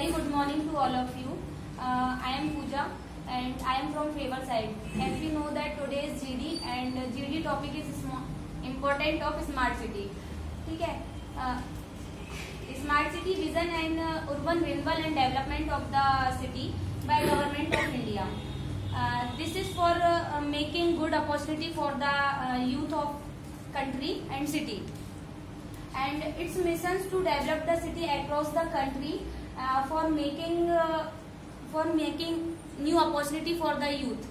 very good morning to all of you. Uh, I am Pooja and I am from Favor side. As we know that today is GD and GD topic is important of smart city. ठीक है? Uh, smart city vision and uh, urban renewal and development of the city by government of India. Uh, this is for uh, making good opportunity for the uh, youth of country and city and its missions to develop the city across the country uh, for making uh, for making new opportunity for the youth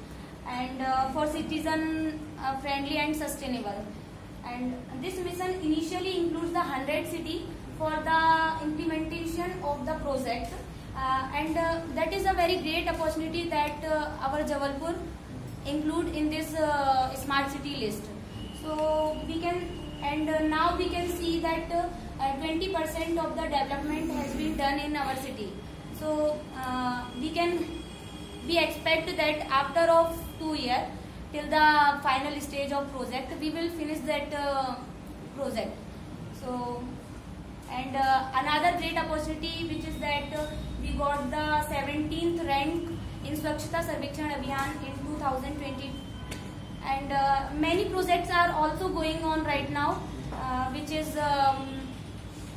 and uh, for citizen uh, friendly and sustainable. And this mission initially includes the 100 city for the implementation of the project. Uh, and that is a very great opportunity that our Jabalpur include in this smart city list. So we can and now we can see that uh, 20% of the development has been done in our city. So uh, we can we expect that after of two year till the final stage of project we will finish that uh, project. So and uh, another great opportunity which is that we got the 17th rank in Swachhata Sarvekshan Abhiyan in 2020 and uh, many projects are also going on right now which is um,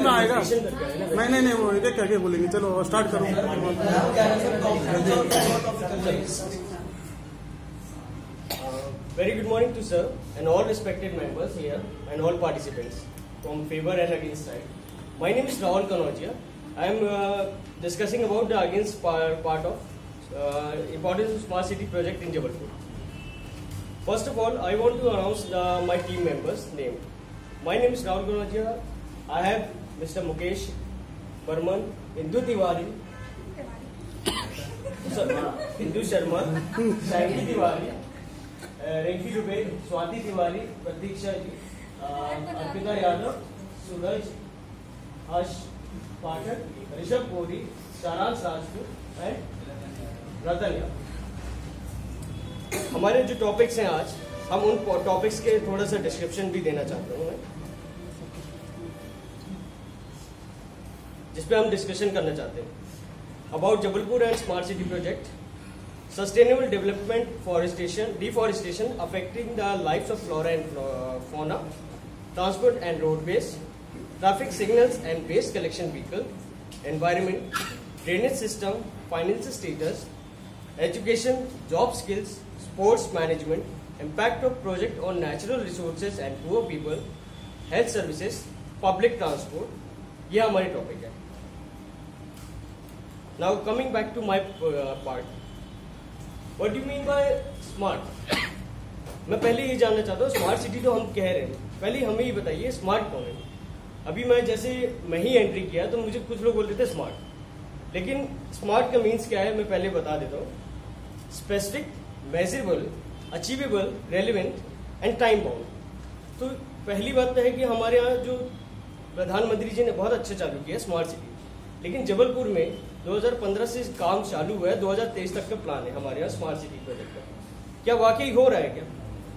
तो आएगा। नहीं नहीं वो एक एक करके बोलेंगे। चलो स्टार्ट करो। Very good morning to sir and all respected members here and all participants from favour and against side my name is Rahul Kanaujia I am discussing about the against part of importance of smart city project in Jabalpur First of all, I want to announce the, my team members' name. My name is Rahul Kanodia. I have Mr. Mukesh Burman, Indu Tiwari, Hindu Sharma Shiny Tiwari Rinki Dubey Swati Tiwari Pratiksha ji a, Arpita Yadav Suraj Harsh Pathak Rishabh Kori Saransh Rajput and रतन यादव हमारे जो topics हैं आज, हम उन topics के थोड़ा सा description भी देना चाहते हैं जिसपे हम डिस्कशन करना चाहते हैं। About Jabalpur and smart city project sustainable development forestation deforestation affecting the life of flora and fauna transport and roadways traffic signals and waste collection vehicle environment drainage system financial status education job skills sports management, impact of project on natural resources and poor people, health services, public transport, ये हमारी topic है Now coming back to my uh, part, what do you mean by smart? मैं पहले ये जानना चाहता हूँ smart city तो हम कह रहे हैं पहले हमें ये बताइए स्मार्ट कौन है अभी मैं जैसे मैं ही एंट्री किया तो मुझे कुछ लोग बोलते थे स्मार्ट लेकिन स्मार्ट का मीन्स क्या है मैं पहले बता देता हूँ specific measurable achievable relevant and time bound तो पहली बात तो है कि हमारे यहाँ जो प्रधानमंत्री जी ने बहुत अच्छा चालू किया स्मार्ट सिटी लेकिन जबलपुर में 2015 से काम चालू हुआ है 2023 तक का प्लान है हमारे यहाँ स्मार्ट सिटी प्रोजेक्ट का। क्या वाकई हो रहा है क्या?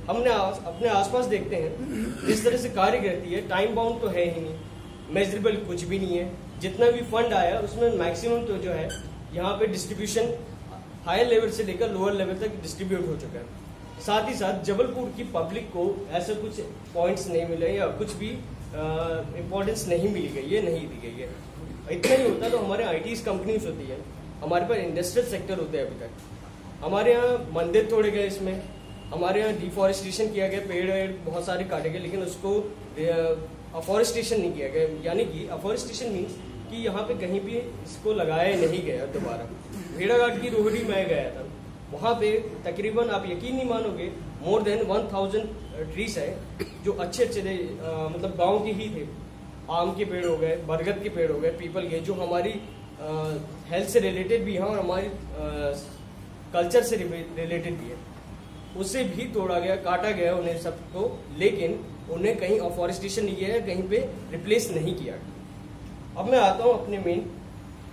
हमने आस, अपने आसपास देखते हैं जिस तरह से कार्य करती है टाइम बाउंड तो है ही नहीं। मेजरेबल कुछ भी नहीं है। जितना भी फंड आया उसमें मैक्सिमम तो जो है यहाँ पे डिस्ट्रीब्यूशन हायर लेवल से लेकर लोअर लेवल तक डिस्ट्रीब्यूट हो चुका है। साथ ही साथ जबलपुर की पब्लिक को ऐसे कुछ पॉइंट्स नहीं मिले या कुछ भी इम्पोर्टेंस नहीं मिली गई है नहीं दी गई है। इतना ही होता तो हमारे आई टी कंपनीज़ होती है, हमारे पास इंडस्ट्रियल सेक्टर होते हैं अभी तक। हमारे यहाँ मंदिर तोड़े गए इसमें, हमारे यहाँ डिफॉरेस्टेशन किया गया, पेड़ वेड़, बहुत सारे काटे गए, लेकिन उसको अफॉरेस्टेशन नहीं किया गया। यानी कि अफॉरेस्टेशन मीन्स कि यहाँ पे कहीं भी इसको लगाया नहीं गया दोबारा। भेड़ाघाट की रोहड़ी मैं गया था। वहाँ पे तकरीबन आप यकीन नहीं मानोगे more than one thousand trees है जो अच्छे अच्छे थे अ, मतलब गाँव के ही थे। आम के पेड़ हो गए बरगद के पेड़ हो गए पीपल के जो हमारी हेल्थ से रिलेटेड भी हैं और हमारी कल्चर से रिलेटेड भी है। उसे भी तोड़ा गया काटा गया उन्हें सबको लेकिन उन्हें कहीं अफॉरेस्टेशन नहीं किया कहीं पे रिप्लेस नहीं किया। अब मैं आता हूँ अपने मेन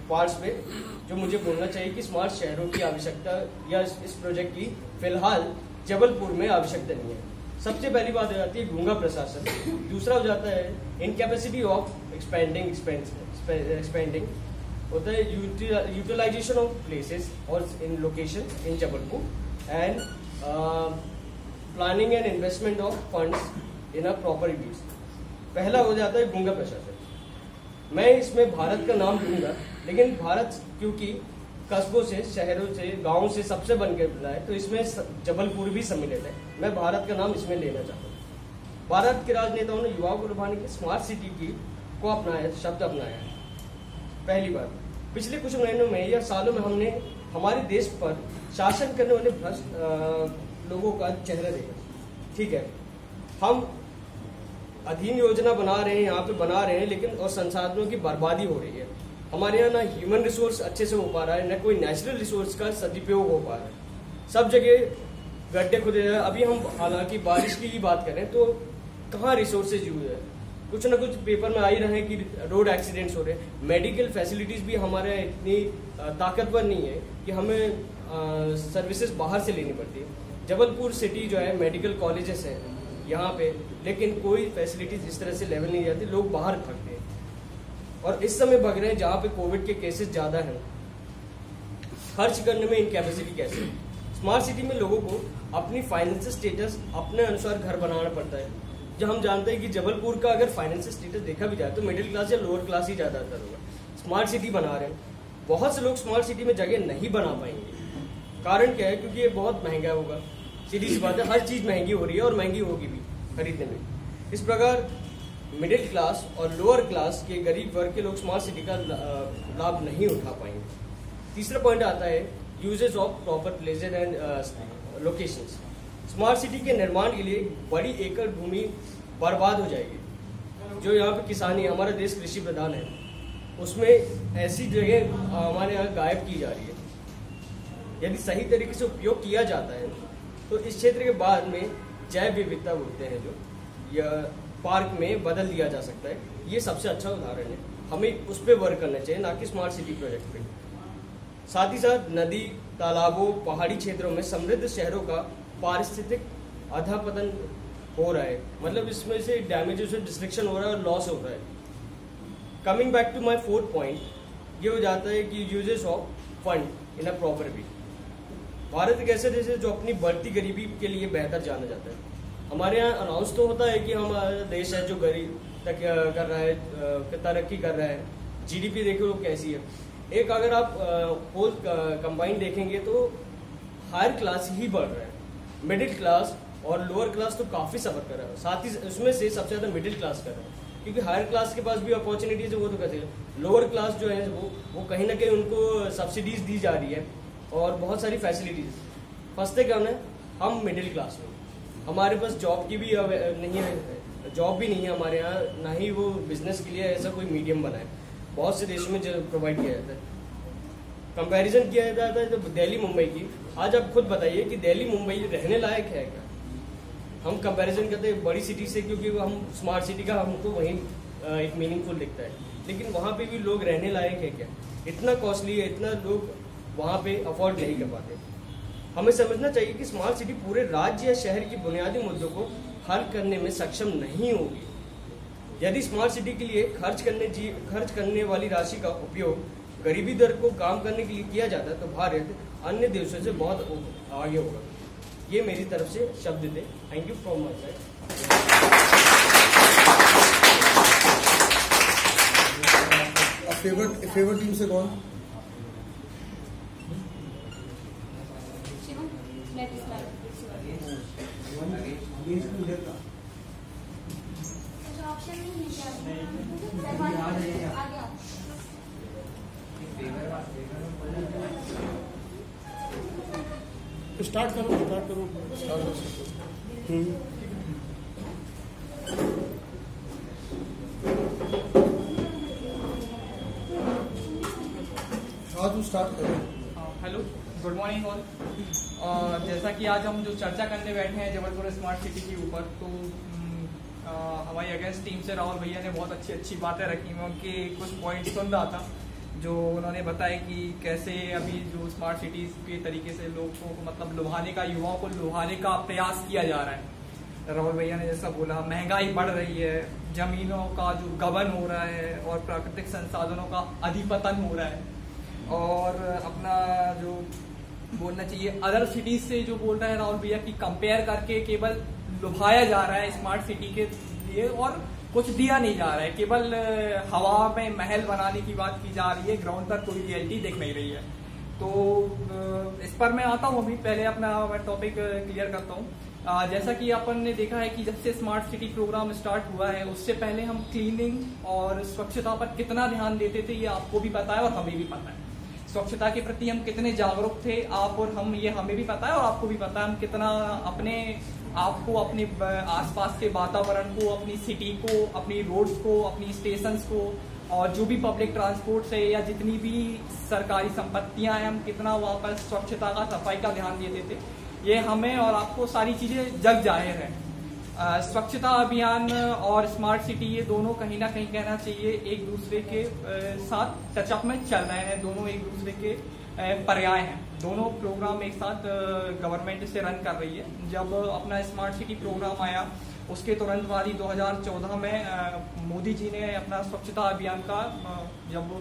पार्ट्स पे, जो मुझे बोलना चाहिए कि स्मार्ट शहरों की आवश्यकता या इस प्रोजेक्ट की फ़िलहाल जबलपुर में आवश्यकता नहीं है। सबसे पहली बात हो जाती है गूँगा प्रशासन। दूसरा हो जाता है इनकेपेसिटी ऑफ़ एक्सपेंडिंग एक्सपेंडिंग होता है यूटिलाइजेशन ऑफ़ प्लेसेस और in location in Jabalpur and planning and investment of funds in a proper use पहला हो जाता है गूँगा प्रशासन। मैं इसमें भारत का नाम दूँगा, लेकिन भारत क्योंकि कस्बों से, शहरों से, गाँवों से सबसे बनकर मिला है तो इसमें जबलपुर भी सम्मिलित है। मैं भारत का नाम इसमें लेना चाहता हूँ। भारत के राजनेताओं ने युवाओं को लुभाने की स्मार्ट सिटी की को अपनाया, शब्द अपनाया है। पहली बार पिछले कुछ महीनों में या सालों में हमने, हमारे देश पर शासन करने वाले भ्रष्ट लोगों का चेहरा देखा। ठीक है, हम अधीन योजना बना रहे हैं, यहाँ पे बना रहे हैं, लेकिन और संसाधनों की बर्बादी हो रही है। हमारे यहाँ ना ह्यूमन रिसोर्स अच्छे से हो पा रहा है, ना कोई नेचुरल रिसोर्स का सदुपयोग हो पा रहा है। सब जगह गड्ढे खुदे हैं। अभी हम, हालाँकि बारिश की ही बात करें तो कहाँ रिसोर्सेज यूज़ है? कुछ ना कुछ पेपर में आ ही रहे हैं कि रोड एक्सीडेंट्स हो रहे हैं। मेडिकल फैसिलिटीज़ भी हमारे यहाँ इतनी ताकतवर नहीं है कि हमें सर्विसेज़ बाहर से लेनी पड़ती है। जबलपुर सिटी जो है मेडिकल कॉलेजेस है। यहाँ पे, लेकिन कोई फैसिलिटीज़ इस तरह से लेवल नहीं जाती, लोग बाहर भागते हैं। और इस समय भग रहे हैं जहाँ पे कोविड के केसेस ज़्यादा हैं। खर्च करने में इनकेपेसिटी कैसे स्मार्ट सिटी में लोगों को अपनी फाइनेंशियल स्टेटस अपने अनुसार घर बनाना पड़ता है। जो हम जानते हैं कि जबलपुर का अगर फाइनेंशियल स्टेटस देखा भी जाए तो मिडिल क्लास या लोअर क्लास ही ज़्यादातर होगा। स्मार्ट सिटी बना रहे हैं। बहुत से लोग स्मार्ट सिटी में जगह नहीं बना पाएँगे। कारण क्या है? क्योंकि ये बहुत महँगा होगा। सीधी सी बात है, हर चीज़ महँगी हो रही है और महँगी होगी भी खरीदने में। इस प्रकार मिडिल क्लास और लोअर क्लास के गरीब वर्ग के लोग स्मार्ट सिटी का लाभ नहीं उठा पाएँगे। तीसरा पॉइंट आता है uses of proper places and locations smart city के निर्माण के लिए बड़ी एकड़ भूमि बर्बाद हो जाएगी। जो यहाँ पे किसानी हमारा देश कृषि प्रधान है। उसमें ऐसी जगह हमारे यहाँ गायब की जा रही है। यदि सही तरीके से उपयोग किया जाता है तो इस क्षेत्र के बाद में जैव विविधता बोलते हैं जो, या पार्क में बदल दिया जा सकता है। ये सबसे अच्छा उदाहरण है। हमें उस पर वर्क करना चाहिए, ना कि स्मार्ट सिटी प्रोजेक्ट पे। साथ ही साथ नदी, तालाबों, पहाड़ी क्षेत्रों में समृद्ध शहरों का पारिस्थितिक अधापतन हो रहा है। मतलब इसमें से डैमेज डिस्ट्रक्शन हो रहा है और लॉस हो रहा है। Coming back to my fourth point ये हो जाता है कि uses of fund in a proper way Bharat एक ऐसे देश है जो अपनी बढ़ती गरीबी के लिए बेहतर जाना जाता है। हमारे यहाँ अनाउंस तो होता है कि हमारा देश है जो गरीब तक कर रहा है तरक्की कर रहा है। जीडीपी देखो वो कैसी है। एक अगर आप होल कंबाइन देखेंगे तो हायर क्लास ही बढ़ रहा है। मिडिल क्लास और लोअर क्लास तो काफ़ी सफ़र कर रहा है। साथ ही उसमें से सबसे ज़्यादा मिडिल क्लास कर रहा है। क्योंकि हायर क्लास के पास भी अपॉर्चुनिटीज़ है, वो तो कैसे लोअर क्लास जो है, वो वो कहीं ना कहीं उनको सब्सिडीज दी जा रही है। और बहुत सारी फैसिलिटीज़ फंसते कौन है हम मिडिल क्लास में हमारे पास जॉब की भी नहीं है जॉब भी नहीं है हमारे यहाँ, ना ही वो बिज़नेस के लिए ऐसा कोई मीडियम बना है। बहुत से देशों में प्रोवाइड किया जाता है। कंपैरिजन किया जाता है जब दिल्ली, मुंबई की। आज आप खुद बताइए कि दिल्ली, मुंबई रहने लायक है क्या? हम कंपैरिजन करते हैं बड़ी सिटी से, क्योंकि हम स्मार्ट सिटी का हमको वहीं एक मीनिंगफुल दिखता है। लेकिन वहाँ पे भी लोग रहने लायक है क्या? इतना कॉस्टली है, इतना लोग वहाँ पे अफोर्ड नहीं कर पाते। हमें समझना चाहिए कि स्मार्ट सिटी पूरे राज्य या शहर की बुनियादी मुद्दों को हल करने में सक्षम नहीं होगी। यदि स्मार्ट सिटी के लिए खर्च करने खर्च करने वाली राशि का उपयोग गरीबी दर को काम करने के लिए किया जाता तो भारत अन्य देशों से बहुत आगे होगा। ये मेरी तरफ़ से शब्द थे। Thank you from my side favourite favourite team से कौन शिवम let us start. कुछ ऑप्शन नहीं है क्या आगे आओ स्टार्ट करो स्टार्ट करो। स्टार्ट करो। आज स्टार्ट करें हेलो गुड मॉर्निंग ऑल जैसा कि आज हम जो चर्चा करने बैठे हैं जबलपुर स्मार्ट सिटी के ऊपर तो हम्म, अ, हमारी अगेंस्ट टीम से राहुल भैया ने बहुत अच्छी अच्छी बातें रखी। मैं उनके कुछ पॉइंट सुन रहा था। जो उन्होंने बताया कि कैसे अभी जो स्मार्ट सिटीज़ के तरीके से लोगों को मतलब लुभाने का, युवाओं को लुभाने का प्रयास किया जा रहा है। राहुल भैया ने जैसा बोला, महँगाई बढ़ रही है, जमीनों का जो गबन हो रहा है और प्राकृतिक संसाधनों का अधिपतन हो रहा है। और अपना जो बोलना चाहिए अदर सिटीज़ से जो बोल रहे हैं राहुल भैया की कंपेयर करके केवल लुभाया जा रहा है स्मार्ट सिटी के लिए और कुछ दिया नहीं जा रहा है। केवल हवा में महल बनाने की बात की जा रही है। ग्राउंड पर कोई रियलिटी दिख नहीं रही है। तो इस पर मैं आता हूँ अभी। पहले अपना मैं टॉपिक क्लियर करता हूँ। जैसा कि अपन ने देखा है कि जब से स्मार्ट सिटी प्रोग्राम स्टार्ट हुआ है, उससे पहले हम क्लीनिंग और स्वच्छता पर कितना ध्यान देते थे, ये आपको भी पता है और हमें भी पता है। स्वच्छता के प्रति हम कितने जागरूक थे, आप और हम, ये हमें भी पता है और आपको भी पता है। हम कितना अपने आपको अपने आसपास के वातावरण को, अपनी सिटी को, अपनी रोड्स को, अपनी स्टेशन को और जो भी पब्लिक ट्रांसपोर्ट से या जितनी भी सरकारी संपत्तियाँ हैं, हम कितना वहाँ पर स्वच्छता का, सफ़ाई का ध्यान देते। थे ये हमें और आपको सारी चीज़ें जग ज़ाहिर है। स्वच्छता अभियान और स्मार्ट सिटी ये दोनों कहीं ना कहीं कहना चाहिए एक दूसरे के साथ टचअप में चल रहे हैं, दोनों एक दूसरे के पर्याय हैं। दोनों प्रोग्राम एक साथ गवर्नमेंट से रन कर रही है। जब अपना स्मार्ट सिटी प्रोग्राम आया, उसके तुरंत बाद ही 2014 में मोदी जी ने अपना स्वच्छता अभियान का जब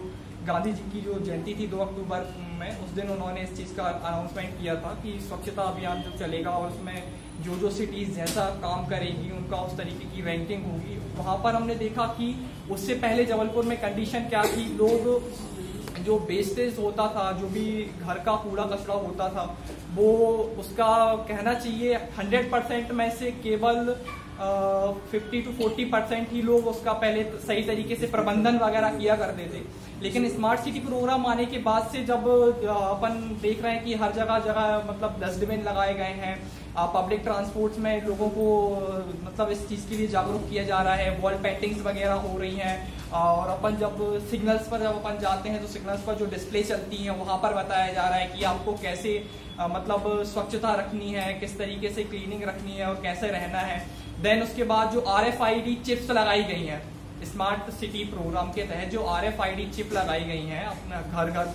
गांधी जी की जो जयंती थी 2 अक्टूबर में, उस दिन उन्होंने इस चीज़ का अनाउंसमेंट किया था कि स्वच्छता अभियान जो चलेगा और उसमें जो जो सिटीज़ जैसा काम करेगी, उनका उस तरीके की रैंकिंग होगी। वहाँ पर हमने देखा कि उससे पहले जबलपुर में कंडीशन क्या थी? लोग जो वेस्टेज होता था, जो भी घर का कूड़ा कचरा होता था, वो उसका कहना चाहिए हंड्रेड परसेंट में से केवल फिफ्टी टू फोर्टी परसेंट ही लोग उसका पहले सही तरीके से प्रबंधन वगैरह किया करते थे। लेकिन स्मार्ट सिटी प्रोग्राम आने के बाद से जब अपन देख रहे हैं कि हर जगह जगह मतलब डस्टबिन लगाए गए हैं पब्लिक ट्रांसपोर्ट में लोगों को मतलब इस चीज़ के लिए जागरूक किया जा रहा है। वॉल पेंटिंग्स वगैरह हो रही हैं। और अपन जब सिग्नल्स पर जब अपन जाते हैं तो सिग्नल्स पर जो डिस्प्ले चलती हैं, वहाँ पर बताया जा रहा है कि आपको कैसे मतलब स्वच्छता रखनी है, किस तरीके से क्लीनिंग रखनी है और कैसे रहना है। देन उसके बाद जो आर चिप्स लगाई गई हैं स्मार्ट सिटी प्रोग्राम के तहत जो आर चिप लगाई गई हैं, अपना घर घर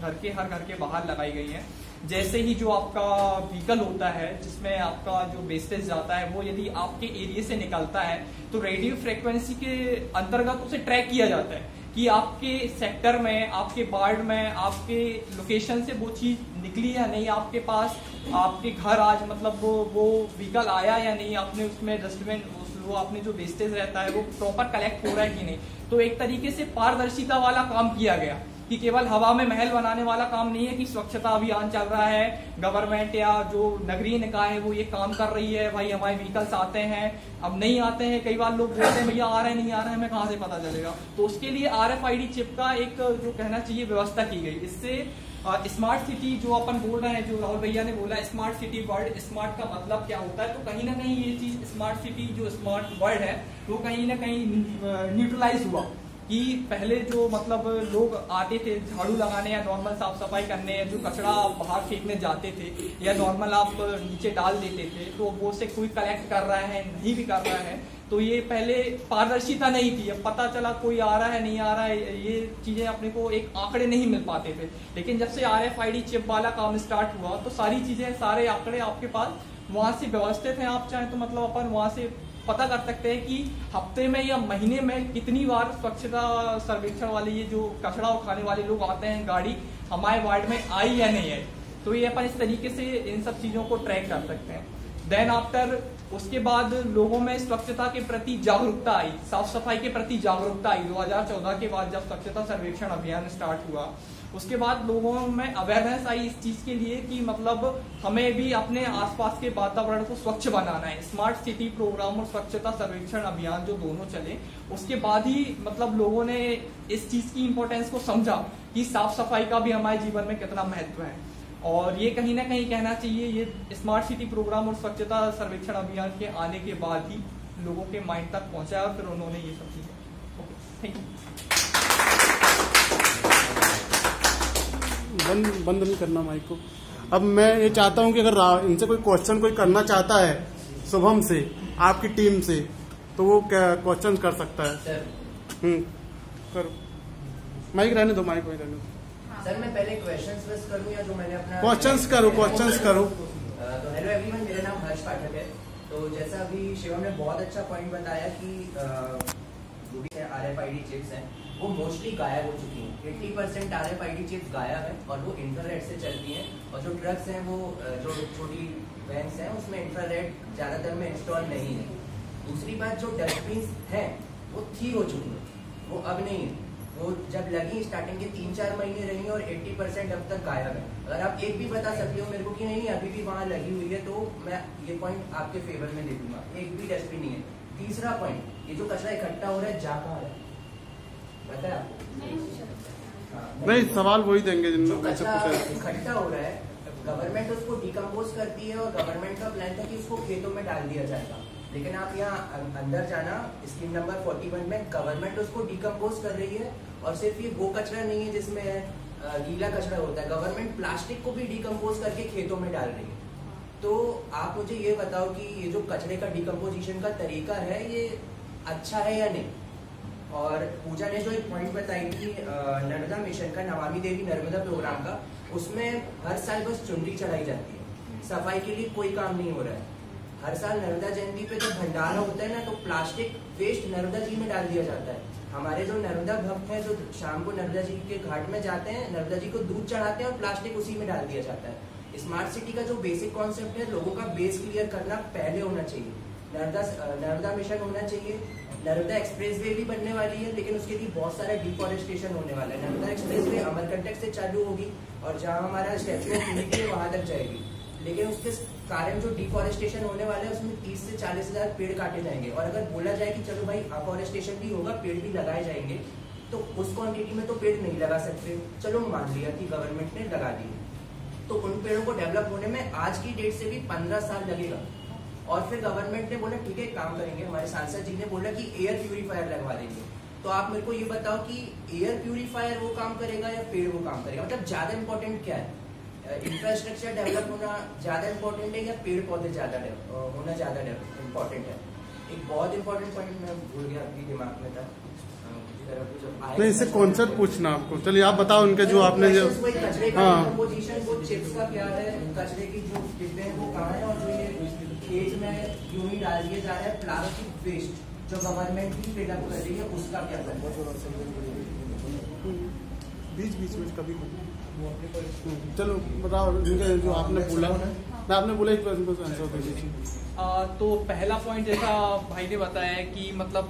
घर के, हर घर के बाहर लगाई गई हैं जैसे ही जो आपका व्हीकल होता है, जिसमें आपका जो वेस्टेज जाता है, वो यदि आपके एरिया से निकलता है तो रेडियो फ्रिक्वेंसी के अंतर्गत उसे ट्रैक किया जाता है कि आपके सेक्टर में, आपके वार्ड में, आपके लोकेशन से वो चीज़ निकली या नहीं आपके पास, आपके घर आज मतलब वो वो व्हीकल आया या नहीं, आपने उसमें डस्टबिन वो आपने जो वेस्टेज रहता है, वो प्रॉपर कलेक्ट हो रहा है कि नहीं? तो एक तरीके से पारदर्शिता वाला काम किया गया। कि केवल हवा में महल बनाने वाला काम नहीं है कि स्वच्छता अभियान चल रहा है। गवर्नमेंट या जो नगरीय निकाय है, वो ये काम कर रही है। भाई, हमारे व्हीकल्स आते हैं, अब नहीं आते हैं। कई बार लोग बोलते हैं, भैया, आ रहे नहीं आ रहे हमें कहाँ से पता चलेगा? तो उसके लिए R F I D chip का एक जो कहना चाहिए, व्यवस्था की गई। इससे स्मार्ट सिटी जो अपन बोल रहे हैं, जो राहुल भैया ने बोला स्मार्ट सिटी वर्ड स्मार्ट का मतलब क्या होता है? तो कहीं ना कहीं ये चीज़ स्मार्ट सिटी जो स्मार्ट वर्ड है, वो कहीं ना कहीं न्यूट्रलाइज हुआ। कि पहले जो मतलब लोग आते थे, झाड़ू लगाने या नॉर्मल साफ़ सफ़ाई करने या जो कचरा बाहर फेंकने जाते थे या नॉर्मल आप नीचे डाल देते थे तो वो से कोई कलेक्ट कर रहा है, नहीं भी कर रहा है तो ये पहले पारदर्शिता नहीं थी। अब पता चला कोई आ रहा है, नहीं आ रहा है, ये चीज़ें अपने को एक आंकड़े नहीं मिल पाते थे। लेकिन जब से R F I D chip वाला काम स्टार्ट हुआ तो सारी चीज़ें, सारे आंकड़े आपके पास वहाँ से व्यवस्थित हैं। आप चाहें तो मतलब अपन वहाँ से पता कर सकते हैं कि हफ़्ते में या महीने में कितनी बार स्वच्छता सर्वेक्षण वाले ये जो कचरा उठाने वाले लोग आते हैं, गाड़ी हमारे वार्ड में आई या नहीं आई तो ये अपन इस तरीके से इन सब चीज़ों को ट्रैक कर सकते हैं। देन आफ्टर उसके बाद लोगों में स्वच्छता के प्रति जागरूकता आई साफ़ सफ़ाई के प्रति जागरूकता आई। 2014 के बाद जब स्वच्छता सर्वेक्षण अभियान स्टार्ट हुआ, उसके बाद लोगों में अवेयरनेस आई इस चीज़ के लिए कि मतलब हमें भी अपने आसपास के वातावरण को स्वच्छ बनाना है। स्मार्ट सिटी प्रोग्राम और स्वच्छता सर्वेक्षण अभियान जो दोनों चले, उसके बाद ही मतलब लोगों ने इस चीज़ की इम्पोर्टेंस को समझा कि साफ़ सफ़ाई का भी हमारे जीवन में कितना महत्व है। और ये कहीं ना कहीं कहना चाहिए ये स्मार्ट सिटी प्रोग्राम और स्वच्छता सर्वेक्षण अभियान के आने के बाद ही लोगों के माइंड तक पहुँचा और फिर उन्होंने ये सब चीज़ें ओके थैंक यू बंद बंद नहीं करना माइक को। अब मैं ये चाहता हूँ कि अगर इनसे कोई क्वेश्चन कोई करना चाहता है शुभम से आपकी टीम से तो वो क्या क्वेश्चन कर सकता है। सर हम्म करो। माइक रहने दो माइक वही रहने दो। सर मैं पहले क्वेश्चंस बस करूँ या जो मैंने अपना क्वेश्चंस करो क्वेश्चंस करो। तो हेलो एवरीवन मेरा नाम हर्ष पाठक है। तो जैसा अभी शिवम ने बहुत अच्छा पॉइंट बताया कि जो भी R F I D chips हैं वो मोस्टली गायब हो चुकी हैं। Eighty percent R F I D chips गायब है और वो इंफ्रारेड से चलती हैं। और जो ट्रक्स हैं वो जो छोटी वैन्स हैं उसमें इंफ्रारेड ज़्यादातर में इंस्टॉल नहीं है। दूसरी बात जो डस्टबिन हैं वो थी हो चुकी हैं। वो अब नहीं है। वो जब लगी स्टार्टिंग के तीन चार महीने रही और 80 परसेंट अब तक गायब है। अगर आप एक भी बता सकते हो मेरे को कि नहीं नहीं अभी भी वहाँ लगी हुई है तो मैं ये पॉइंट आपके फेवर में दे दूँगा। एक भी डस्टबिन नहीं है। तीसरा पॉइंट ये जो कचरा इकट्ठा हो रहा है जा कहाँ रहा है? पता है आपको हाँ, नहीं सवाल वही देंगे जो जिनको कैसे कचरा इकट्ठा हो रहा है गवर्नमेंट उसको डिकम्पोज करती है और गवर्नमेंट का प्लान था कि उसको खेतों में डाल दिया जाएगा। लेकिन आप यहाँ अं- अंदर जाना स्कीम नंबर 41 में गवर्नमेंट उसको डिकम्पोज कर रही है और सिर्फ़ ये वो कचरा नहीं है जिसमें गीला कचरा होता है। गवर्नमेंट प्लास्टिक को भी डिकम्पोज करके खेतों में डाल रही है। तो आप मुझे ये बताओ कि ये जो कचरे का डिकम्पोजिशन का तरीका है ये अच्छा है या नहीं? और पूजा ने जो एक पॉइंट बताई अ, नर्मदा मिशन का नमामि देवी नर्मदा प्रोग्राम का उसमें हर साल बस चुनरी चढ़ाई जाती है। सफ़ाई के लिए कोई काम नहीं हो रहा है। हर साल नर्मदा जयंती पे जब भंडारा होता है ना तो प्लास्टिक वेस्ट नर्मदा जी में डाल दिया जाता है। हमारे जो नर्मदा भक्त हैं, जो शाम को नर्मदा जी के घाट में जाते हैं, नर्मदा जी को दूध चढ़ाते हैं और प्लास्टिक उसी में डाल दिया जाता है। स्मार्ट सिटी का जो बेसिक कॉन्सेप्ट है, लोगों का बेस क्लियर करना पहले होना चाहिए। नर्मदा नर्मदा मिशन होना चाहिए। नर्मदा एक्सप्रेस वे भी बनने वाली है, लेकिन उसके लिए बहुत सारा डिफॉरेस्टेशन होने वाला है। नर्मदा एक्सप्रेस वे अमरकंटक से चालू होगी और जहाँ हमारा स्टेचू ऑफ़ यूनिटी है वहाँ तक जाएगी। लेकिन उसके कारण जो डिफॉरेस्टेशन होने वाला है, उसमें 30 से चालीस हज़ार पेड़ काटे जाएँगे। और अगर बोला जाए कि चलो भाई अफॉरेस्टेशन भी होगा, पेड़ भी लगाए जाएँगे तो उस क्वांटिटी में तो पेड़ नहीं लगा सकते। चलो मान लिया कि गवर्नमेंट ने लगा दिए। तो उन पेड़ों को डेवलप होने में आज की डेट से भी पंद्रह साल लगेगा। और फिर गवर्नमेंट ने बोला, ठीक है काम करेंगे। हमारे सांसद जी ने बोला कि एयर प्यूरिफायर लगवा देंगे। तो आप मेरे को ये बताओ कि एयर प्यूरिफायर वो काम करेगा या पेड़ वो काम करेगा? मतलब ज़्यादा इंपॉर्टेंट क्या है? इंफ्रास्ट्रक्चर डेवलप होना ज़्यादा इम्पोर्टेंट है या पेड़ पौधे ज़्यादा होना ज़्यादा इंपॉर्टेंट है? एक बहुत इम्पोर्टेंट पॉइंट मैं भूल गया आपके दिमाग में था। नहीं इससे। कॉन्सेप्ट पूछना आपको। चलिए आप बताओ उनके जो आपने जो का हाँ। वो चिप्स का क्या है? कचरे की जो डिब्बे हैं वो कहाँ है? और जो ये खेत में यूँ ही डाल दिए जा रहे हैं प्लास्टिक वेस्ट जो गवर्नमेंट ही फिलअप कर रही है उसका क्या में कभी हम्म, चलो बताओ जो आपने बोला। ना आपने बोला एक प्रश्न को आंसर दे दीजिए। तो पहला पॉइंट जैसा भाई ने बताया है कि मतलब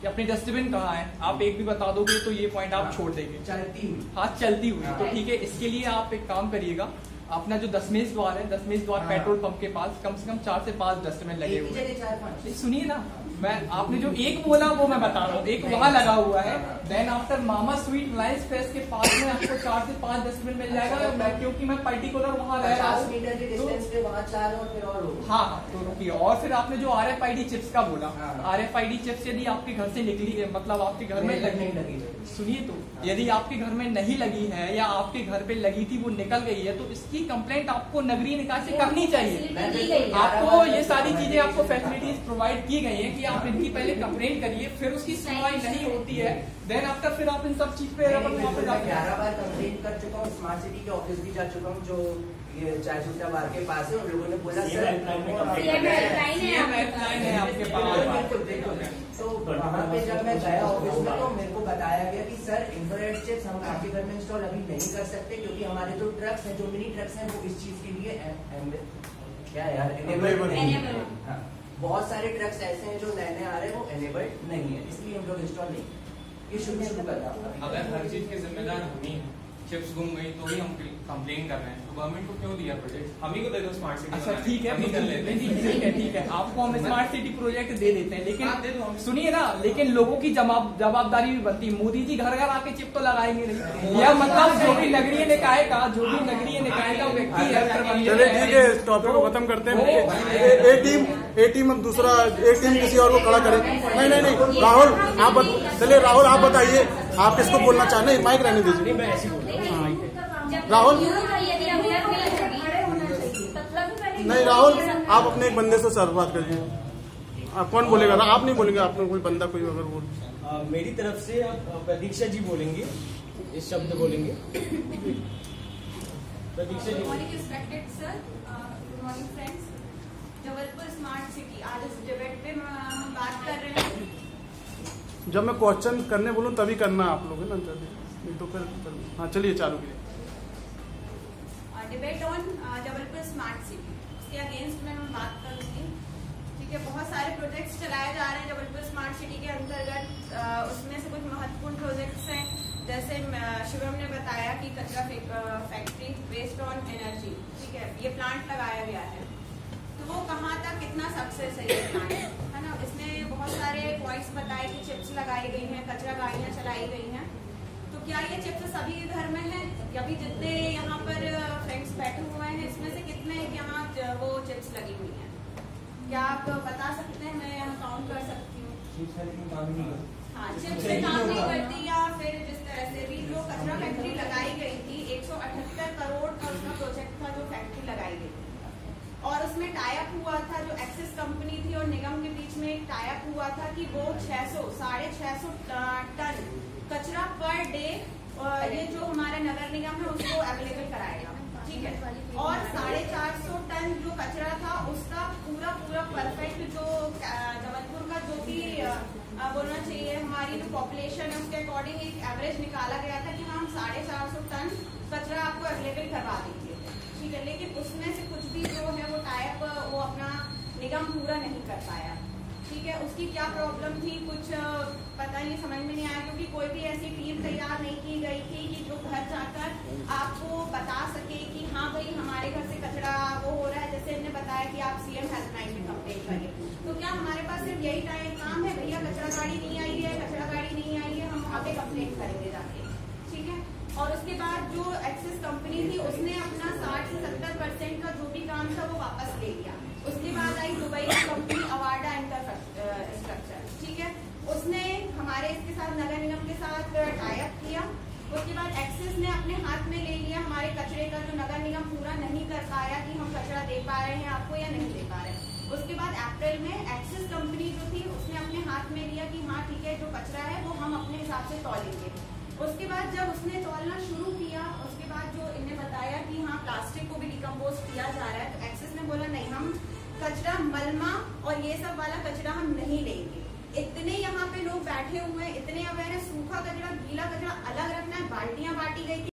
कि अपनी डस्टबिन कहाँ है? आप एक भी बता दोगे तो ये पॉइंट आप छोड़ देंगे। चलती हुई। हाथ चलती हुई। हाँ। तो ठीक है इसके लिए आप एक काम करिएगा अपना जो दसमेश द्वार है दसमेश द्वार हाँ। पेट्रोल पंप के पास कम से कम चार से पाँच डस्टबिन लगे हुए चार पाँच। सुनिए ना। मैं आपने जो एक बोला वो मैं बता रहा हूँ। एक वहाँ लगा हुआ है। देन आफ्टर मामा स्वीट रिलायंस फेस्ट के पास में आपको चार से पाँच डस्टबिन मिल जाएगा। अच्छा, मैं क्योंकि मैं पर्टिकुलर वहाँ रह रहा हूँ। तो- डिस्टेंस पे वहाँ चार और फिर हाँ हाँ, तो रुकिए। और फिर आपने जो R F I D chips का बोला। R F I D chips यदि आपके घर से निकली है मतलब आपके घर में नहीं लगी। सुनिए तो यदि आपके घर में नहीं लगी है या आपके घर पे लगी थी वो निकल गई है तो इसकी कंप्लेंट आपको नगरीय निकाय से करनी चाहिए। आपको ये सारी चीज़ें आपको फैसिलिटीज़ प्रोवाइड की गई है कि आप इनकी पहले कंप्लेन करिए फिर उसकी सुनवाई नहीं होती है देन आफ्टर फिर आप इन सब चीज़ पे हैं ग्यारह बार कंप्लेंट कर चुका हूँ स्मार्ट सिटी के ऑफ़िस भी जा चुका हूँ जो ये चाय सुट्टा बार के पास है उन लोगों ने बोला है। आपके है पास। बिल्कुल। तो वहाँ पे जब मैं गया ऑफ़िस में तो मेरे को बताया गया कि सर इंफ्रारेड चिप्स हम आपके घर में इंस्टॉल अभी नहीं कर सकते क्योंकि हमारे जो ट्रक्स हैं जो मिनी ट्रक्स हैं वो इस चीज़ के लिए क्या है। यार बहुत सारे ट्रक्स ऐसे हैं जो नए नए आ रहे हैं, वो एनेबल्ड नहीं है, इसलिए हम लोग इंस्टॉल नहीं ये शुरू शुरू कर रहा हूँ। अगर हर चीज़ के जिम्मेदार हम ही चिप्स घूम गई तो ही हम कंप्लेन कर रहे हैं। गवर्नमेंट को क्यों दिया प्रोजेक्ट हम ही को दे दो स्मार्ट सिटी अच्छा ठीक है हम ही कर लेते नहीं, हैं? नहीं, ठीक है ठीक है। आपको हम स्मार्ट सिटी प्रोजेक्ट दे देते हैं हाँ, लेकिन सुनिए ना लेकिन लोगों की जवाबदारी भी बनती है। मोदी जी घर घर आके चिप तो लगाएँगे नहीं। यह मतलब जो भी नगरीय निकाय का जो भी नगरीय निकाय का व्यक्ति है चलिए ठीक है इस टॉपिक को खत्म करते हैं। ए- ए टीम ए टीम अब दूसरा एक टीम किसी और को खड़ा करे। नहीं नहीं नहीं राहुल आप बत- चलिए राहुल आप बताइए। आप किसको बोलना चाह रहे हैं? माइक रहने दीजिए। मैं ऐसे ही हूँ। राहुल? यदि अभी आप खड़े होना चाहिए मतलब नहीं राहुल आप अपने एक बंदे से शुरुआत करिए। आप कौन बोलेगा? ना आप नहीं बोलेंगे आप कोई बंदा कोई अगर बोल। मेरी तरफ़ से आप प्रतीक्षा जी बोलेंगे इस शब्द बोलेंगे। Pratiksha ji. Morning respected sir good morning friends Jabalpur smart city आज इस डिबेट पे हम बात कर रहे हैं। जब मैं क्वेश्चन करने बोलूँ तभी करना आप लोग है ना? जल्दी नहीं तो फिर हाँ चलिए चालू कीजिए। Debate on Jabalpur smart city उसके अगेंस्ट में मैं बात करूँगी ठीक है, बहुत सारे प्रोजेक्ट्स चलाए जा रहे हैं जबलपुर स्मार्ट सिटी के अंतर्गत। उसमें से कुछ महत्वपूर्ण प्रोजेक्ट्स हैं, जैसे शिवम ने बताया कि कचरा फैक्ट्री वेस्ट ऑन एनर्जी ठीक है, ये प्लांट लगाया गया है। तो वो कहाँ तक कितना सक्सेस है ये प्लांट है ना, इसमें बहुत सारे पॉइंट्स बताए कि चिप्स लगाई गई हैं, कचरा गाड़ियाँ चलाई गई हैं। क्या ये चिप्स सभी घर में है? अभी जितने यहाँ पर फ्रेंड्स बैठे हुए हैं इसमें से कितने यहाँ वो चिप्स लगी हुई हैं? क्या आप बता सकते हैं? मैं यहाँ काउंट कर सकती हूँ। हाँ चिप्स से काम नहीं करती या फिर जिस तरह से भी जो कचरा फैक्ट्री लगाई गई थी 178 करोड़ का उसका प्रोजेक्ट था जो फैक्ट्री लगाई गई थी। और उसमें टाइप हुआ था जो एक्सिस कंपनी थी और निगम के बीच में एक टाइप हुआ था कि वो 600 सौ साढ़े छह टन कचरा पर डे ये जो हमारा नगर निगम है, उसको अवेलेबल कराएगा। ठीक है? और साढ़े चार सौ टन जो कचरा था, उसका पूरा पूरा परफेक्ट जो जबलपुर का जो भी बोलना चाहिए, हमारी जो पॉपुलेशन है, उसके अकॉर्डिंग एक एवरेज निकाला गया था कि हम साढ़े चार सौ टन कचरा आपको अवेलेबल करवा देंगे। ठीक है? लेकिन उसमें से कुछ भी जो है, वो टाइप वो अपना निगम पूरा नहीं कर पाया। ठीक है? उसकी क्या प्रॉब्लम थी? कुछ पता नहीं, समझ में नहीं आया, क्योंकि कोई भी ऐसी टीम तैयार नहीं की गई थी कि जो घर जाकर आपको बता सके कि हाँ भाई, हमारे घर से कचरा वो हो रहा है। जैसे इन्होंने बताया कि आप सीएम हेल्पलाइन में कंप्लेन करें। तो क्या हमारे पास सिर्फ़ यही टाइम काम है भैया? कचरा गाड़ी नहीं आई है, कचरा गाड़ी नहीं आई है, हम वहाँ पे कंप्लेन करेंगे जाके। ठीक है? और उसके बाद जो एक्सिस कंपनी थी, उसने अपना साठ से सत्तर परसेंट का जो भी काम था, वो वापस ले लिया। उसके बाद आई दुबई की कंपनी अवार्डा इंफ्रास्ट्रक्चर ठीक है उसने हमारे इसके साथ नगर निगम के साथ टाइप किया बाद एक्सिस ने अपने हाथ में ले लिया। हमारे कचरे का जो नगर निगम पूरा नहीं कर पाया कि हम कचरा दे पा रहे हैं आपको या नहीं दे पा रहे हैं। उसके बाद अप्रैल में एक्सिस कंपनी जो थी, उसने अपने हाथ में लिया कि हाँ ठीक है, जो कचरा है वो हम अपने हिसाब से तोलेंगे। उसके बाद जब उसने तोलना शुरू किया, उसके बाद जो इन्हें बताया कि हाँ प्लास्टिक को भी डिकम्पोज किया जा रहा है तो एक्सिस ने बोला, नहीं, हम कचरा मलमा और ये सब वाला कचरा हम नहीं लेंगे। इतने यहाँ पे लोग बैठे हुए हैं, इतने अवेयर है सूखा कचरा गीला कचरा अलग रखना है, बाल्टियाँ बांटी गई थी।